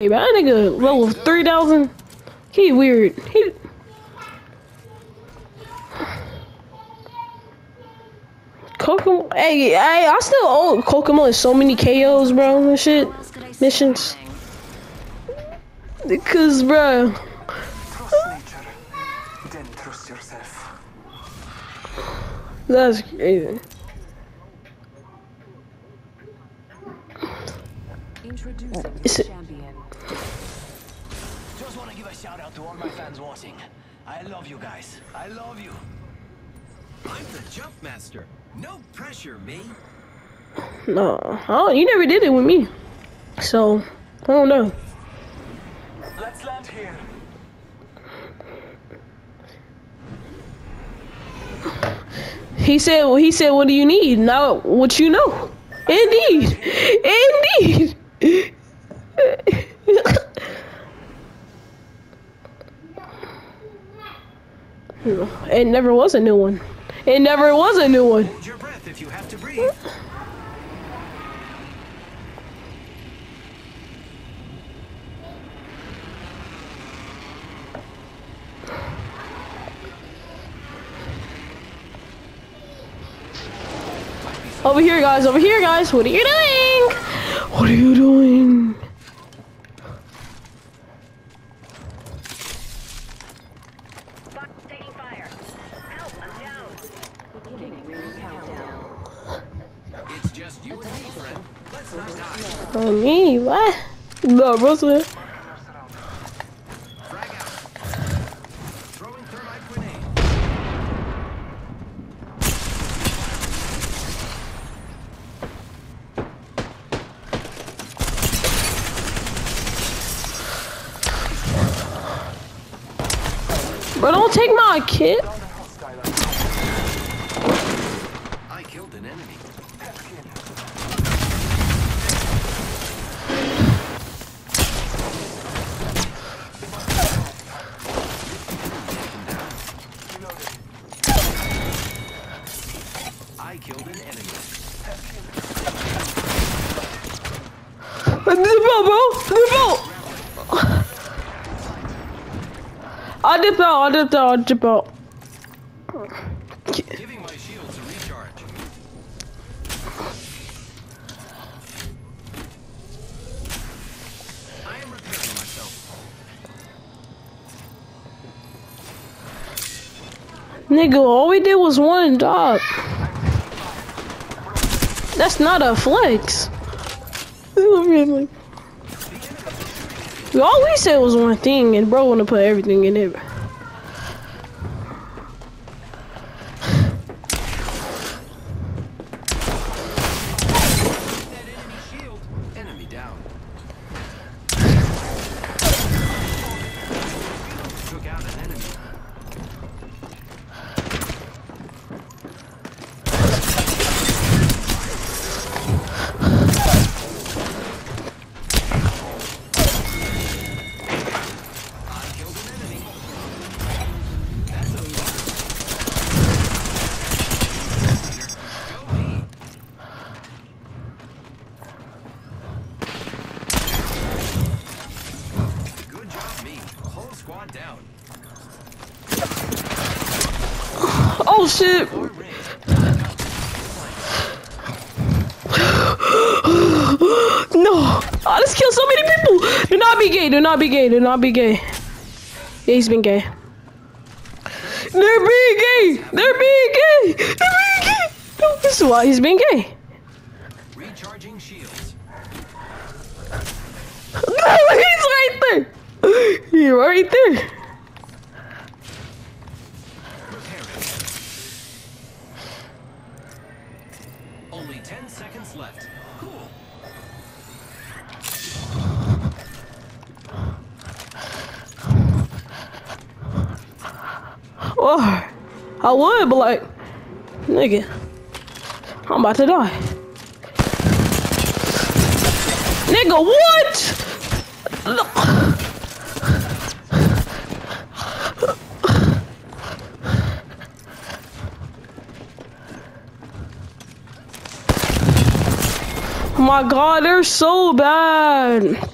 Hey, man, that nigga level 3000. He weird. He. Kokomo, hey, hey, I still owe Kokomo in so many KOs, bro, and shit. Missions. Because, bro. Trust nature, trust yourself. That's crazy. Is the it- champion. Just want to give a shout out to all my fans watching. I love you guys. I love you. I'm the jump master. No pressure, me. No, oh, you never did it with me. So, I don't know. Let's land here. He said, well, he said, what do you need? Now, what you know. Indeed. Indeed. It never was a new one. It never was a new one. Hold your breath if you have to breathe. Over here, guys. Over here, guys. What are you doing? What are you doing? Oh, me? What? I'm down. Beginning ring countdown. It's just you and me, friend. Let's not die. Oh, me? What? No, Rosa. Frag out. Throwing thermite grenade. Bro, don't take my kit. I killed an enemy. I killed an enemy. Dip out, bro. Dip out. I dip out. I dip out. I dip out. Giving my shields a recharge. I am repairing myself. Nigga, all we did was one dog. That's not a flex. All we said was one thing, and bro wanna put everything in it. Oh shit! No! I just killed so many people! Do not be gay, do not be gay, do not be gay. Yeah, he's been gay. They're being gay! They're being gay! They're being gay! No, this is why he's being gay. Recharging shields. No, he's right there! He's right there. Repairing. Only 10 seconds left. Cool. Oh, I would, but like, nigga, I'm about to die. Nigga, what? Oh my god, they're so bad.